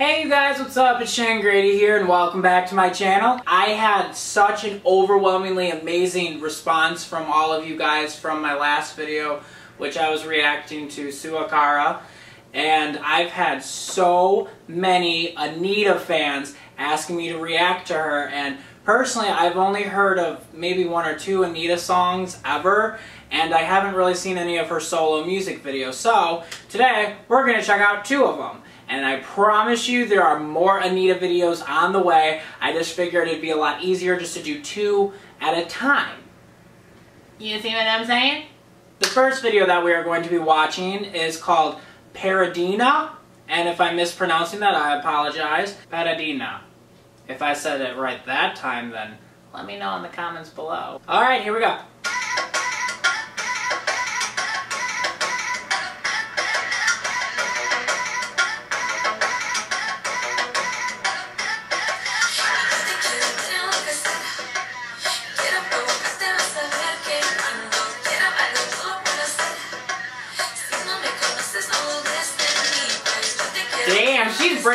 Hey you guys, what's up? It's Shane Grady here and welcome back to my channel. I had such an overwhelmingly amazing response from all of you guys from my last video, which I was reacting to Sua Cara. And I've had so many Anitta fans asking me to react to her and personally I've only heard of maybe one or two Anitta songs ever and I haven't really seen any of her solo music videos. So today we're going to check out two of them. And I promise you there are more Anitta videos on the way. I just figured it'd be a lot easier just to do two at a time. You see what I'm saying? The first video that we are going to be watching is called Paradinha. And if I'm mispronouncing that, I apologize. Paradinha. If I said it right that time, then let me know in the comments below. Alright, here we go.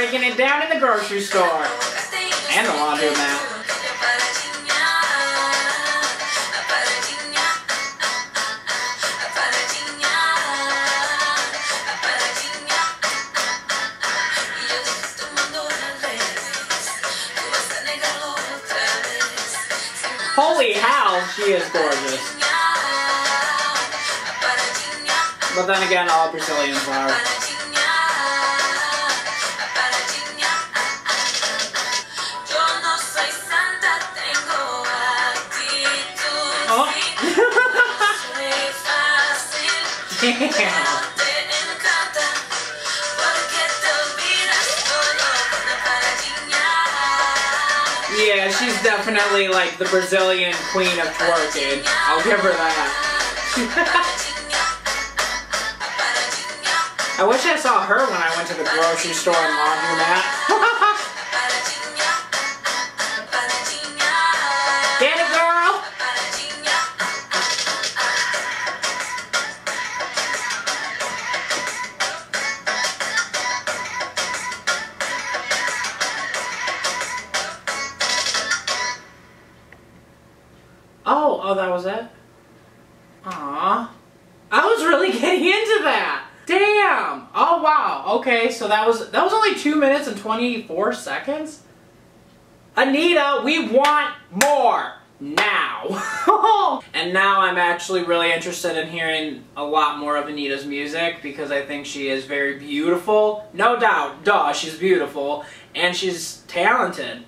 Breaking it down in the grocery store. And the laundromat. Holy hell, she is gorgeous. But then again, all Brazilians are. Yeah, she's definitely like the Brazilian queen of twerking. I'll give her that. I wish I saw her when I went to the grocery store and laundromat. Oh, that was it? Aww. I was really getting into that. Damn. Oh, wow. Okay, so that was, that was only 2 minutes and 24 seconds? Anitta, we want more now. and now I'm actually really interested in hearing a lot more of Anitta's music because I think she is very beautiful. No doubt, duh, she's beautiful. And she's talented.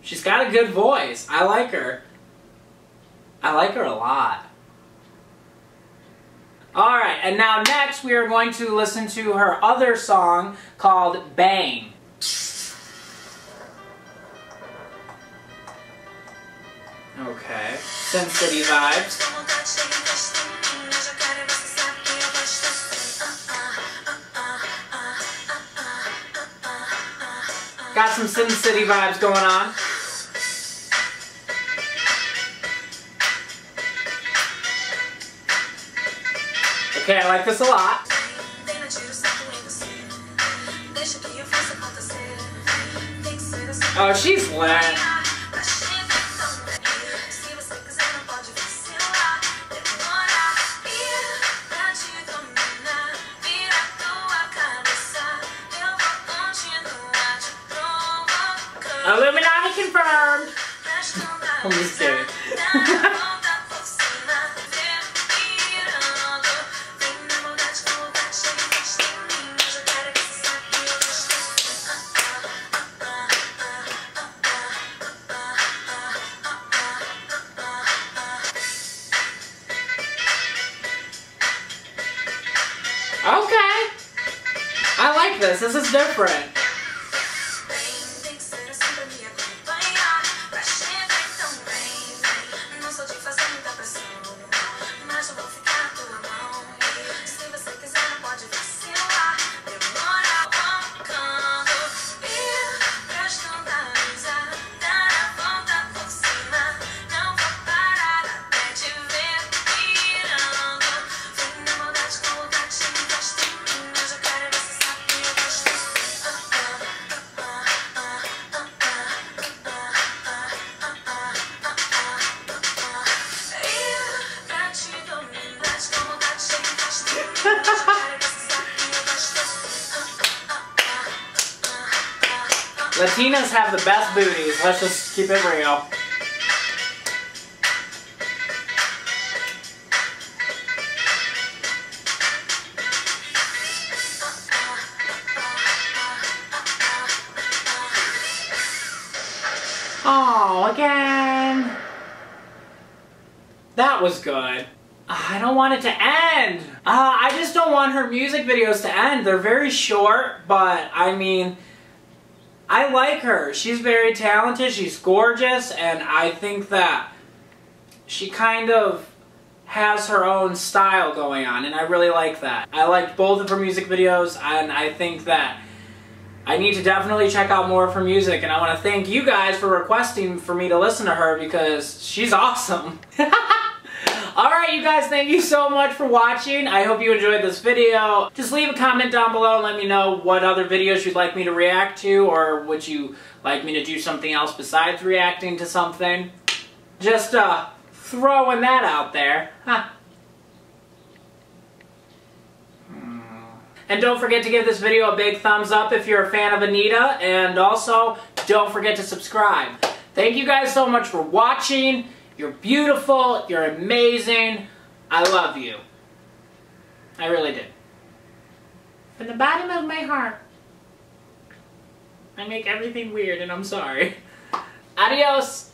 She's got a good voice. I like her. I like her a lot. Alright, and now next we are going to listen to her other song called Bang. Okay, Sin City vibes. Got some Sin City vibes going on. Okay, I like this a lot. Oh, she's lit. Illuminati confirmed! I'm just kidding. I like this. This is different. Latinas have the best booties. Let's just keep it real. Oh, again. That was good. I don't want it to end. Uh, I just don't want her music videos to end. They're very short, but I mean, I like her. She's very talented, she's gorgeous, and I think that she kind of has her own style going on, and I really like that. I liked both of her music videos, and I think that I need to definitely check out more of her music, and I want to thank you guys for requesting for me to listen to her because she's awesome. Alright you guys, thank you so much for watching. I hope you enjoyed this video. Just leave a comment down below and let me know what other videos you'd like me to react to or would you like me to do something else besides reacting to something. Just uh, throwing that out there. Huh. And don't forget to give this video a big thumbs up if you're a fan of Anitta. And also, don't forget to subscribe. Thank you guys so much for watching. You're beautiful. You're amazing. I love you. I really did. From the bottom of my heart. I make everything weird and I'm sorry. Adios.